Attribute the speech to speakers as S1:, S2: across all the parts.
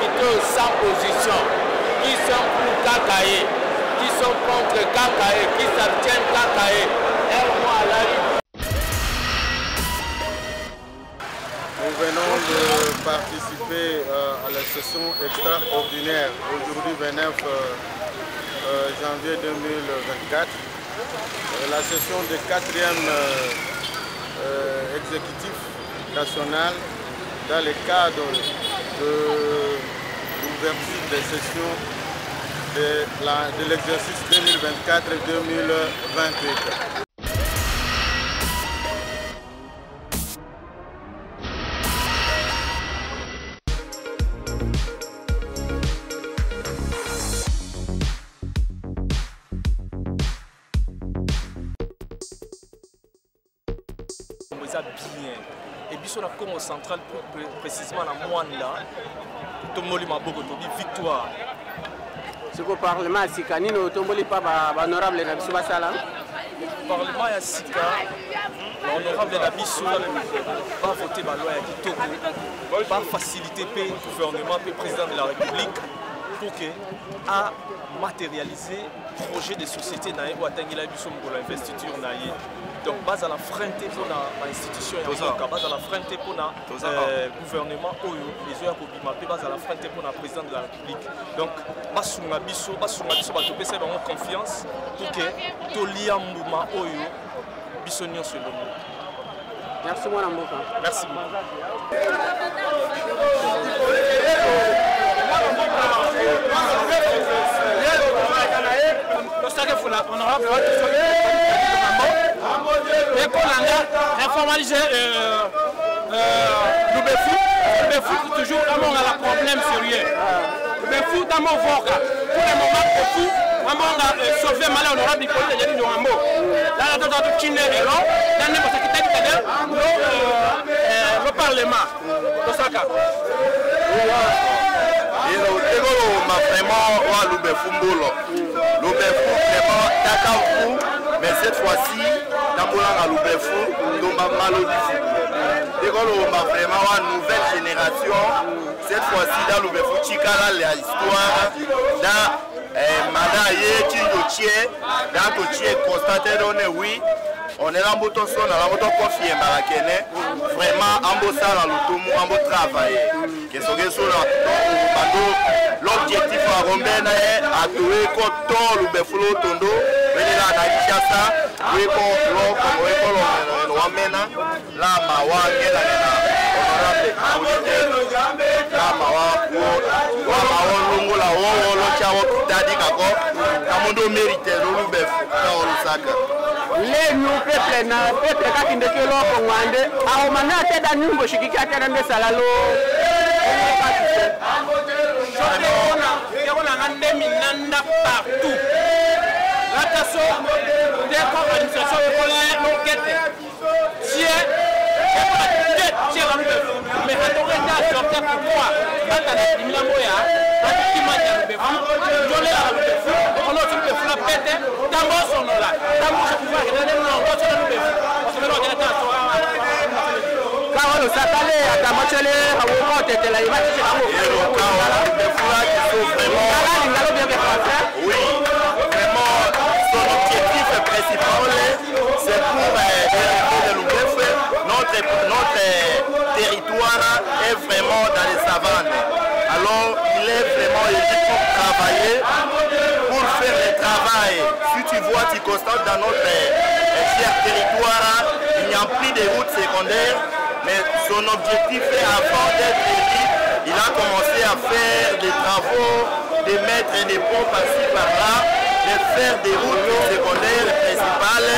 S1: Plutôt sans position, qui sont pour Kakaé, qui sont contre Kakaé, qui s'abstiennent Kakaé. Mois à la.
S2: Nous venons de participer euh, à la session extraordinaire aujourd'hui 29 euh, euh, janvier 2024. Euh, la session du quatrième exécutif national dans le cadre de l'ouverture des sessions de l'exercice 2024-2028.
S3: Congo central plus pré- précisément na mwanda tomoli maboko tobi victoire.
S4: Siko parlement ya sika nini otomboli mpa ba- bahonorable na biso basala
S3: parlement ya sika. Bahonorable na biso bavote baloi ya kitoko bafacilité mpe gouvernement mpe président de la république pour ke amatérialiser projet de société na ye oyo atangela biso mokolo ya investiture na ye donc bazala frein te mpona bainstitution ya mboka. Bazala frein te mpona euh, gouvernement oyo ezoya kobima. Mpe bazala frein te mpona président de la république. Donc basunga biso basunga biso bato. Opesa bango confiance pour ke tolia mbuma oyo biso nyonso elongo
S4: merci mwana mboka.
S3: Merci. Beaucoup
S5: tosaki fula honorable ekolanga informalise lubefu lubefu toujours amonga la problème sérieux. Lubefu tamovoka pour le moment efu amonga sauve mala honorable ikolite jadi nyongambo lala bosakitakitade lo lo parlement
S2: vraiment lubefu vraiment taka fu mais cette fois-ci tambolanga lubefu tomba malodifu ekoloma vraiment wa nouvelle génération. Cette fois-ci da lubefu tikala la histoire da eh, mada ye ti totie da totie constate done oui. On est lambo tosona lambo tokofiyembaka kene vraiment ambosala lutumu ambotravaille kesokesola bando l'objectif arombe na ye atoyeko tolu befulo tondo welela na kinshasa oyeko loko oyeko lomeno wamena la mawa ngelani na honorable audite la mawa wo wa mawa longola wowo lotya wo kitadi kako na mondo mérite lolu befu
S4: na olusaka lenyu peple na peple kaki ndeke loko ngwande ahoma na ateda ningo shikiki ateda mbesala lo
S5: bambe minanda partout. Lakaso ndeko organisation ekoloya enquête. Tie ekoate tieralube mais atokende asorte pourquoi batala ndimilango ya batikimanya lubefu njolela lubefu okolosi lubefu la pete tango osonola tango osokufakenanenongosola lubefu
S2: osokelokena tan asoa vraiment
S4: bien français
S2: Oui, vraiment, son objectif principal, c'est pour euh, hériter de l'Oubef. Notre, notre euh, territoire est vraiment dans les savanes. Alors, il est vraiment ici pour travailler, pour faire le travail. Si tu vois, tu constates dans notre euh, cher territoire, il n'y a plus de routes secondaires, mais son objectif est avant d'être élu, il a commencé à faire des travaux, de mettre des ponts par-ci par-là, de faire des routes secondaires principales.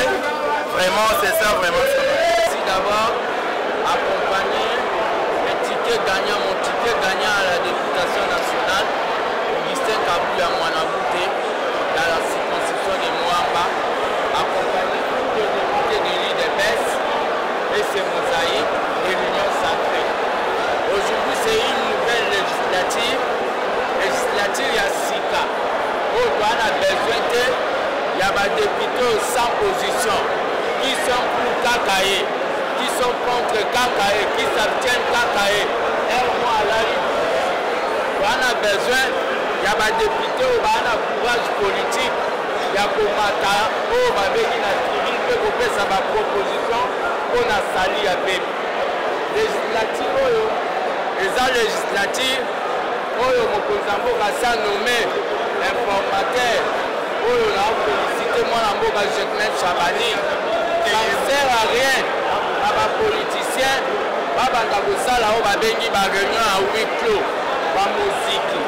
S2: Vraiment, c'est ça vraiment.
S1: Merci d'abord accompagner le ticket gagnant, mon ticket gagnant à la députation nationale, Augustin Kabouya Mwanabouté, dans Au on a besoin de, il y a des députés sans position. Qui sont pour Kakaé, qui sont contre Kakaé, qui s'abstiennent mois à la rue. baa na besoin ya badepute oyo baa na courage politique. Ya komata oyo babengi na tribune mpe kopesa baproposition mpo na sali ya pepe législative oyo eza législative oyo mokonzi ya mboka asa nome informateur. Oyo naofélicité mwana mboka germain chabani. Ça ne sert à rien. Na bapoliticien babanda kosala oyo babengi bareunion ya huis clos. Bamoziki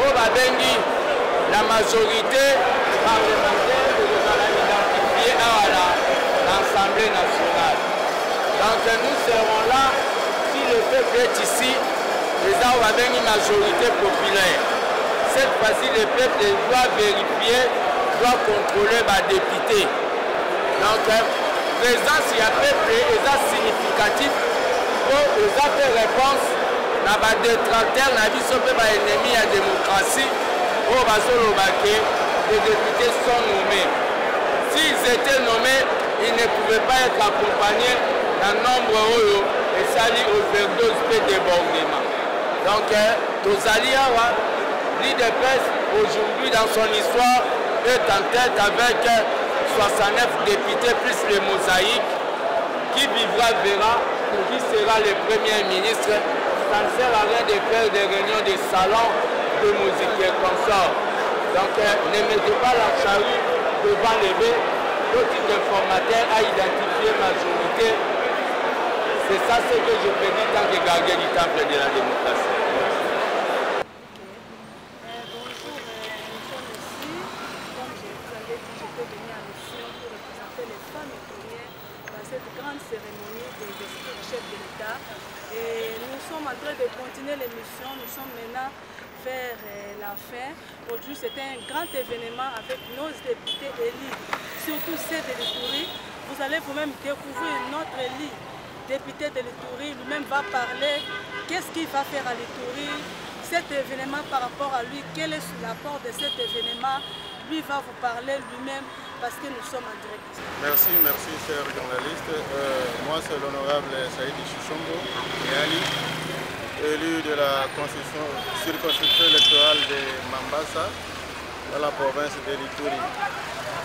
S1: oyo babengi la majorité parlementaire ekozala identifie awa na l'assemblée nationale. Donc nous serons là si le peuple est ici eza oyo babengi majorité populaire cette fois-ci le peuple doit vérifier doit contrôler badéputé donc présence ya peuple eza significatif po eza mpe réponse. Na badetracteur na biso mpe baennemi ya démocratie. Oyo bazoloba ke les députés sont nommés. S'ils étaient nommés ils ne pouvaient pas être accompagnés na nombre oyo esali overdose mpe débordement. Donc tozali awa l'idps aujourd'hui dans son histoire est en tête avec 69 députés plus les mosaïques. Qui vivra verra. Qui sera le premier ministre. Ça ne sert à rien de faire des réunions de salon de musique et consorts donc ne mettez pas la charrue devant les bœufs tout type d'informateur a identifié majorité. C'est ça ce que je peux dire tant que gardien du temple de la démocratie
S6: cérémonie d'investiture du chef de l'État. Et nous sommes en train de Nous sommes maintenant vers la fin. Aujourd'hui, c'était un grand événement avec nos députés élus, surtout ceux de l'Itourie. Vous allez vous-même découvrir notre élu, député de l'Itourie. Lui-même va parler qu'est-ce qu'il va faire à l'Itourie, cet événement par rapport à lui, quel est l'apport de cet événement? Lui va vous parler lui-même parce que nous sommes en direct.
S7: Merci, merci, cher journaliste. Euh, moi, c'est l'honorable Saïd Chichombo, Niali, élu de la circonscription électorale de Mambasa, dans la province de l'Ituri.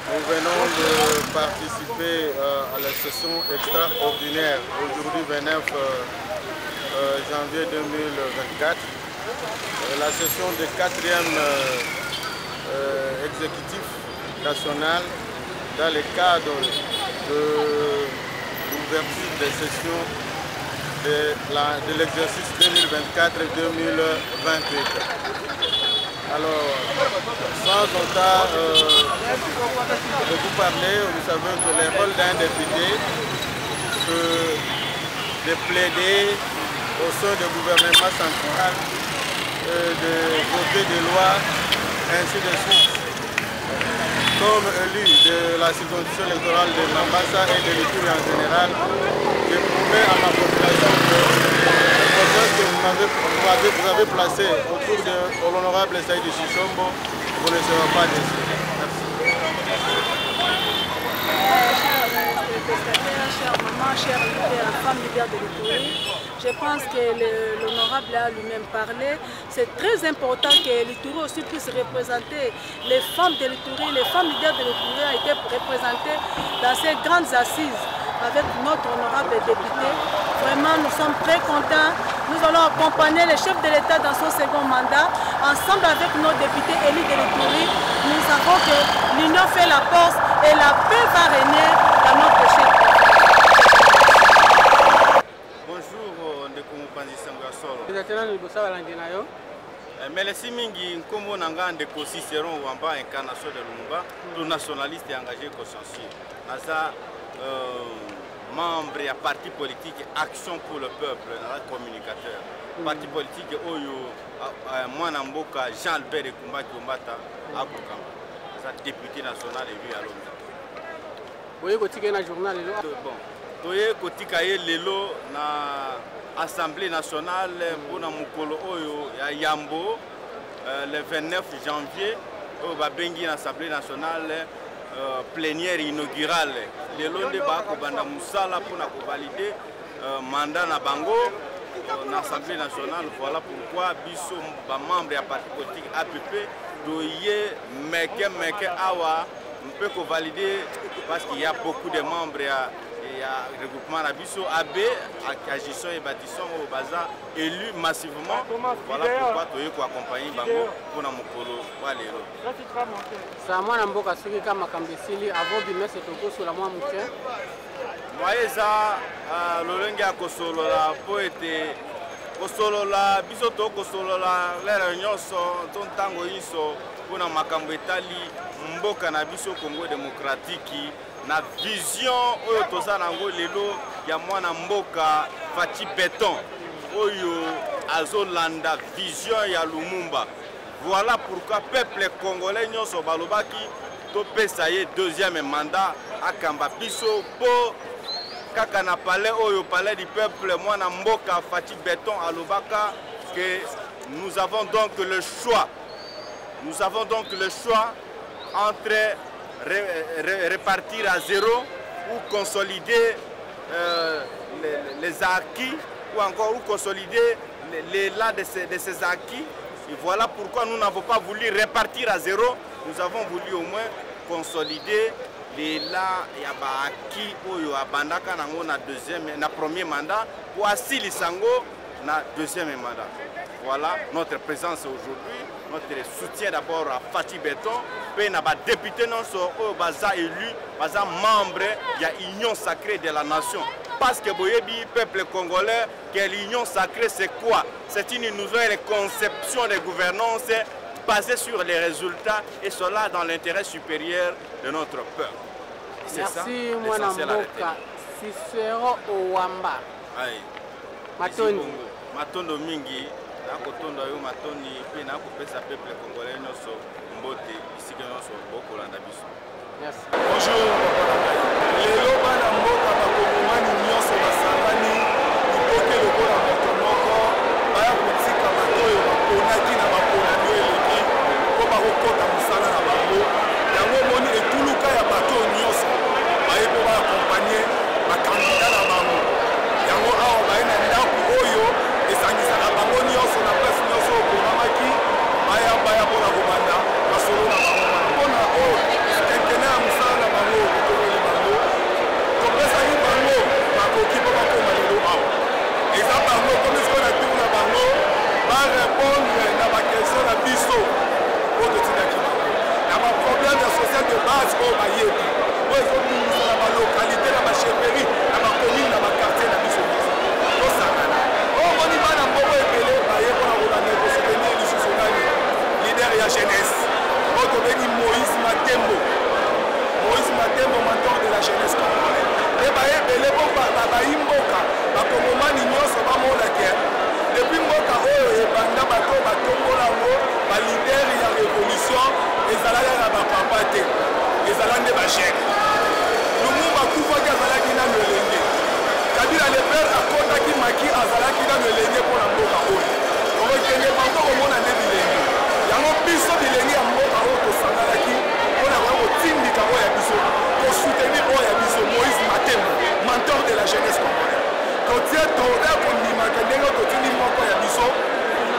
S7: Nous venons de participer euh, à la session extraordinaire, aujourd'hui 29 euh, janvier 2024, la session du quatrième exécutif national dans le cadre de l'ouverture des sessions de l'exercice 2024-2028. Alors, sans autant euh, de vous parler, vous savez que le rôle d'un député, de plaider au sein du gouvernement central, euh, de voter des lois, ainsi de suite comme élu de la circonscription électorale de Mambasa et de l'Étude en général, je promets à ma population que le process que vous vous avez placé autour de l'honorable Saïd Chichombo, vous ne serez pas déçus.
S6: Merci. chère maman, chère leader, femme leader de l'Étourie, je pense que l'honorable a lui-même parlé. C'est très important que l'Étourie aussi puisse représenter les femmes de l'Étourie. Les femmes leaders de l'Étourie ont été représentées dans ces grandes assises avec notre honorable député. Vraiment, nous sommes très contents. Nous allons accompagner le chef de l'État dans son second mandat. Ensemble avec nos députés élus de l'Étourie, nous savons que l'union fait la force et la paix va régner dans notre chef.
S7: Bonjour, ndeko mopanzi sango ya solo.
S4: eza tena na liboso balangi na yo
S7: melesi mingi nkombo na nga ndeko ciceron wamba incarnation de lumumba to nationaliste engagé consciencieux naza euh, membre ya parti politique action pour le peuple naza communicateur. Parti politique oyo uh, uh, mwana mboka jean albert ekumbaki ombata akokamba aza député national élu ya lomba
S4: boye kotika ye na journal lelo?
S7: Bon toye kotika ye lelo na assemblée nationale mpona mokolo oyo ya yambo euh, le 29 janvier oyo babengi na assemblée nationale euh, plénière inaugurale. Lelo nde bakobanda mosala mpona kovalide euh, mandat na bango na assemblée nationale. Voilà pourquoi biso bamembre ya parti politique app toye meke awa mpe kovalide parce qu'il y a beaucoup de membres ya regroupement na biso ab agisson et bâtisson oyo baza élu massivement. Voilà pourquoi toye koaccompagne bango mpona mokolo wa lelo.
S4: Sa mwana mboka soki ka makambo esili avobimese tokosola mwa moke
S7: mwaye eza uh, lolenge ya kosolola mpo ete kosolola biso tokosolola lere nyonso to ntango nyonso mpona makambo etali mboka na biso congo démocratique na vision oyo toza nango lelo ya mwana mboka faci beton oyo azolanda vision ya lumumba. Voilà pourquoi peuple congolais nyonso balobaki topesa ye deuxième mandat akamba biso mpo kaka na palais oyo palais du peuple mwana mboka faci beton alobaka que nous avons donc le choix. Nous avons donc le choix entre ré, ré, répartir à zéro ou consolider euh, les, acquis ou encore ou consolider l'élan de de ces acquis. Et voilà pourquoi nous n'avons pas voulu répartir à zéro. Nous avons voulu au moins consolider lela ya baaki oyo abandaka nango na deuxième na premier mandat. Po asilisa yango na deuxième mandat. Voilà notre présence aujourd'hui notre soutien d'abord à Fati Beton mpe na badepute nyonso oyo baza élu baza membre ya union sacrée de la nation. Parce que boyebi peuple congolais que l'union sacrée c'est quoi? C'est une nouvelle conception de gouvernance basée sur les résultats et cela dans l'intérêt supérieur de notre peuple.
S4: Merci mwana mboka sisero owamba
S7: matondi matondo mingi nakotonda yo matoni mpe nakopesa peuple congolais nyonso mbote bisika nyonso bokolanda biso.
S8: Bonjour. Lelo bana mboka bakongomani nyonso basangani liboke lokola moto moko baya kotika bato oyo baponaki na baponani oyo eleki mpo bakokɔta mosala na bango yango omoni etuluka ya bato oyo nyonso baye mpo baakompagne bakandida na bango yango awa baye na ndako oyo esangisaka bango nyonso na place nyonso okomamaki baya baya mpona kobanda masolo na bango mpona oyo kenkene ya mosala na bango tokoli bango topesaki bango bakoki mpo bakoma lelo awa eza bango komi sikoyo na ntungu na bango barépondre na bakestio na biso oyo totindaki bango na baproblème ya social de base oyo bayebi oyo ezobimisa na balokalité na bachefferie na bacommune na bakartier na biso nyonso tosangana oyo moni bana mboko ebele baye mpona kolanda ekosoutenir lisusu nani lider ya jeunesse oyo tobengi moïse matembo moïse matembo mentor de la jeunesse congolaise e baye ebele mpo bayi mboka bakongomani nyonso bamonake depuis mboka oyo ebanda bato batombola yango balider ya révolution ezalaka na bapapa te ezala nde bajene lumumba akufaki azalaki nano elenge kabila le père akotaki maki azalaki nano elenge mpona mboka oyo okokende bango komona nde bilenge yango biso bilenge ya mboka oyo tosanganaki mpona koya kotindika oyo ya biso kosoutenir oyo ya biso moïse matembo mentor de la jeunesse congolaise totie toya kondimaka ndenge totindi moko ya biso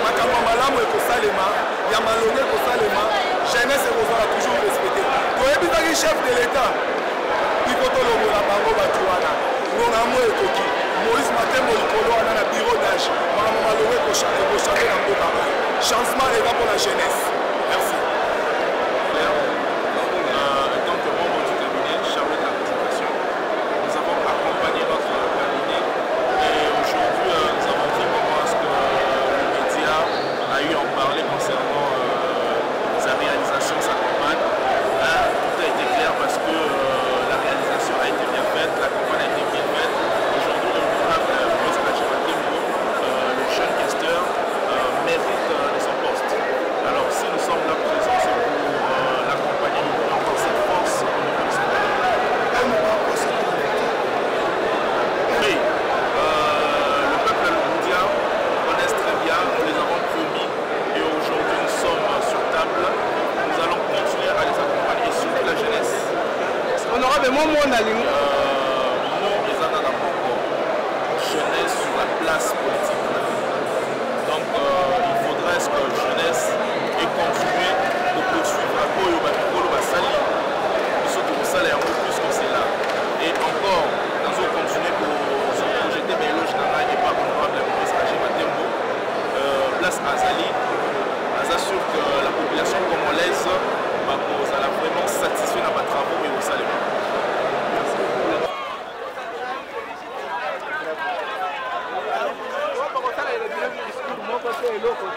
S8: makambo malamu ekosalema ya malongo ekosalema jeunesse ekozala toujours respecte toyebisaki chef de l'état. Iko tolongola bango bato wana ngonga mo ekoki moïse matembo likolo wana na bureau d'age makambo malongo ekochange na mboka changement eza mpo na jeunesse loco.